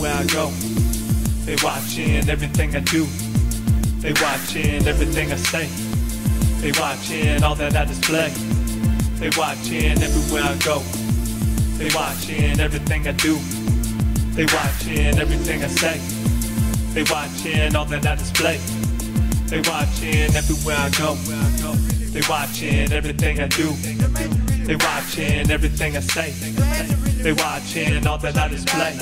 everywhere I go. They watching everything I do. They watching everything I say. They watching all that I display. They watching everywhere I go. They watching everything I do. They watching everything I say. They watching all that I display. They watching everywhere I go. They watching everything I do. They watching everything I say. They watching all that I display.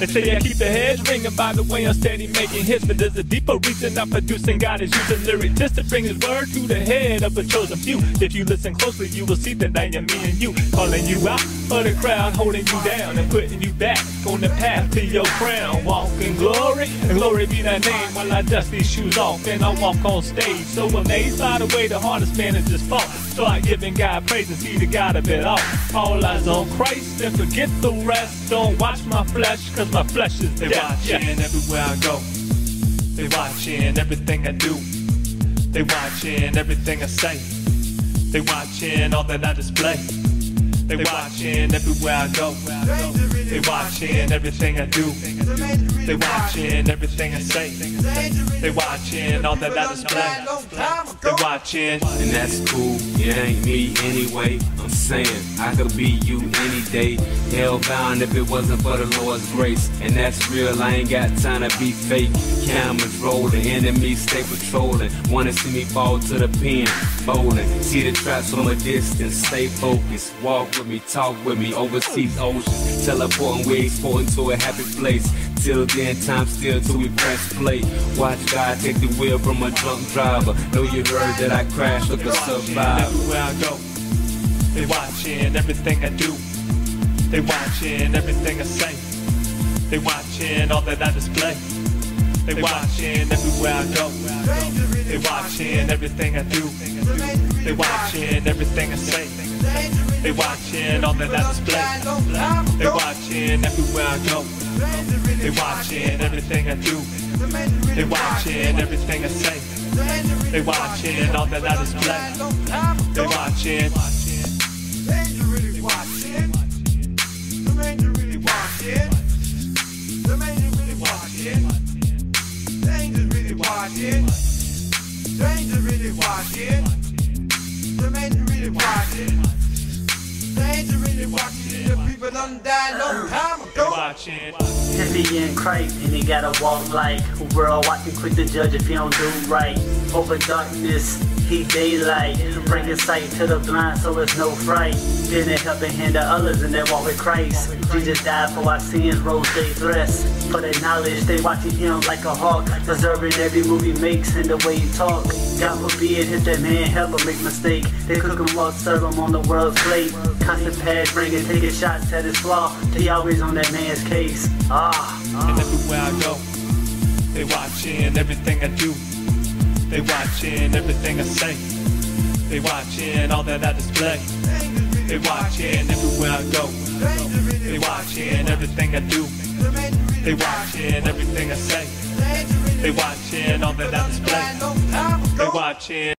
They say I keep the heads ringing by the way I'm steady making hits, but there's a deeper reason I'm producing. God is using lyrics just to bring His word to the head of a chosen few. If you listen closely, you will see that I am me and you, calling you out for the crowd, holding you down and putting you back on the path to your crown. Walk in glory, and glory be thy name. While I dust these shoes off and I walk on stage, so amazed by the way the hardest man is just fall. Start giving God praise and see the God of it all. All eyes on Christ and forget the rest. Don't watch my flesh, cause my flesh is dead. They watching yeah. everywhere I go. They watching everything I do. They watching everything I say. They watching all that I display. They watching everywhere I go. They watching everything I do. They watching everything I say. They watching all that I display. They watching. And that's cool, it ain't me anyway. I'm saying I could be you any day. Hellbound if it wasn't for the Lord's grace. And that's real, I ain't got time to be fake. Cameras rolling, enemies stay patrolling. Wanna see me fall to the pen, bowling. See the traps from a distance, stay focused. Walk with me, talk with me, overseas oceans. Teleporting, we exporting to a happy place. Till then, time still till we press play. Watch God take the wheel from a drunk driver. Know you heard that I crashed, look a survivor. Everywhere I go, they watching everything I do. They watching everything I say. They watching all that I display. They watching everywhere I go. They watching everything I do. They watching everything I say. They watching all that I display. They watching everywhere I go. They watching everything I do. They watching everything I say. They watching all that I display. They watching. They really watching. They really watching. Really watching. The people time ago. watching. Christ, and he gotta walk like a world watching quick to judge if he don't do right. Over darkness, he daylight, bringing sight to the blind so it's no fright. Then it helping hand to others in their walk with Christ. Jesus died for our sins, rose they threats. For their knowledge, they watching him like a hawk, observing every move he makes and the way he talk. God forbid hit that man help but make mistake. They cook him up, serve him on the world's plate. Constant pad bringing, taking shots at his flaw. They always on that man's case. Ah, And everywhere I go, they watching everything I do. They watching everything I say. They watching all that I display. They watching everywhere I go. They watching everything I do. They watching everything I say. They watching all that I display. They watching.